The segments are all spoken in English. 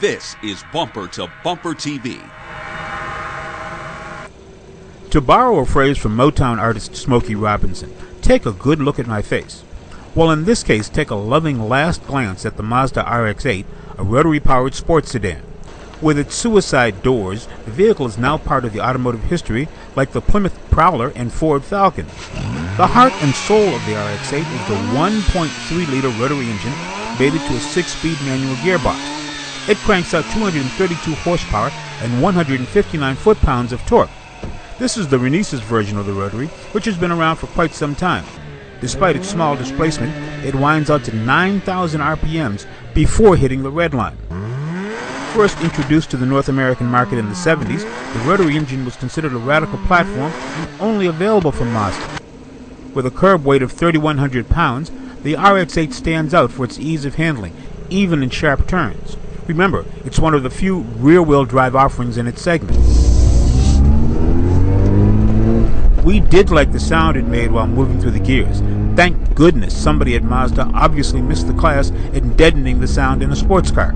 This is Bumper to Bumper TV. To borrow a phrase from Motown artist Smokey Robinson, take a good look at my face. Well, in this case, take a loving last glance at the Mazda RX 8, a rotary powered sports sedan. With its suicide doors, the vehicle is now part of the automotive history like the Plymouth Prowler and Ford Falcon. The heart and soul of the RX 8 is the 1.3 liter rotary engine mated to a 6 speed manual gearbox. It cranks out 232 horsepower and 159 foot pounds of torque. This is the Renesis version of the rotary, which has been around for quite some time. Despite its small displacement, it winds out to 9,000 RPMs before hitting the red line. First introduced to the North American market in the 70s, the rotary engine was considered a radical platform and only available from Mazda. With a curb weight of 3,100 pounds, the RX-8 stands out for its ease of handling, even in sharp turns. Remember, it's one of the few rear-wheel drive offerings in its segment. We did like the sound it made while moving through the gears. Thank goodness somebody at Mazda obviously missed the class in deadening the sound in a sports car.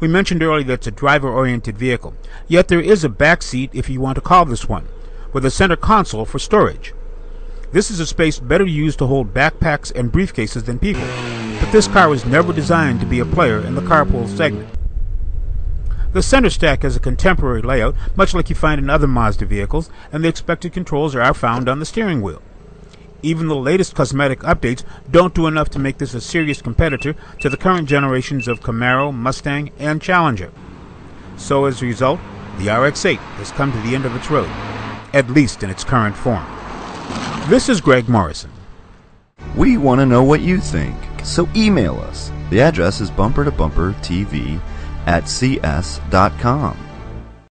We mentioned earlier that it's a driver-oriented vehicle, yet there is a back seat if you want to call this one, with a center console for storage. This is a space better used to hold backpacks and briefcases than people, but this car was never designed to be a player in the carpool segment. The center stack has a contemporary layout, much like you find in other Mazda vehicles, and the expected controls are found on the steering wheel. Even the latest cosmetic updates don't do enough to make this a serious competitor to the current generations of Camaro, Mustang, and Challenger. So as a result, the RX-8 has come to the end of its road, at least in its current form. This is Greg Morrison. We want to know what you think, so email us. The address is bumper to bumper TV at cs.com.